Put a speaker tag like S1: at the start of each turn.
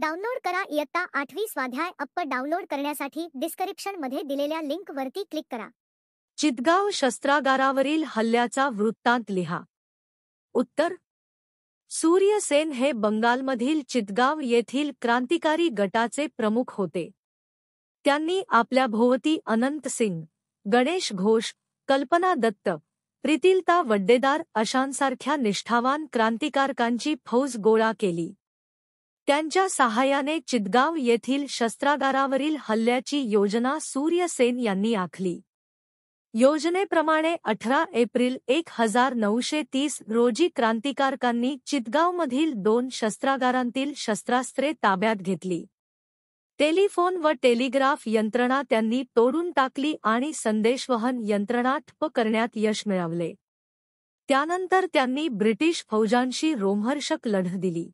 S1: Download करा इयत्ता आठवी स्वाध्याय अप्प डाउनलोड करण्यासाठी डिस्क्रिप्शनमध्ये दिलेल्या लिंक वरती क्लिक करा.
S2: चितगाव शस्त्रागारावरील हल्ल्याचा वृत्तांत लिहा. उत्तर. सूर्यसेन हे बंगालमधील चितगाव येथील क्रांतिकारी गटाचे प्रमुख होते. त्यांनी आपल्या भोवती अनंत सिंग गणेश घोष कल्पना दत्त प्रितिलता वड्डेदार अशांसारख्या निष्ठावान क्रांतिकारकांची फौज गोळा केली. त्यांच्या सहाय्याने चितगाव येथील शस्त्रागारावरील हल्ल्याची योजना सूर्यसेन यांनी आखली. योजनेप्रमाणे अठरा एप्रिल एक हजार नऊशे तीस रोजी क्रांतिकारकांनी चितगावमधील दोन शस्त्रागारांतील शस्त्रास्त्रे ताब्यात घेतली. टेलिफोन व टेलिग्राफ यंत्रणा त्यांनी तोडून टाकली आणि संदेशवहन यंत्रणा ठप्प करण्यात यश मिळवले. त्यानंतर त्यांनी ब्रिटिश फौजांशी रोमहर्षक लढ दिली.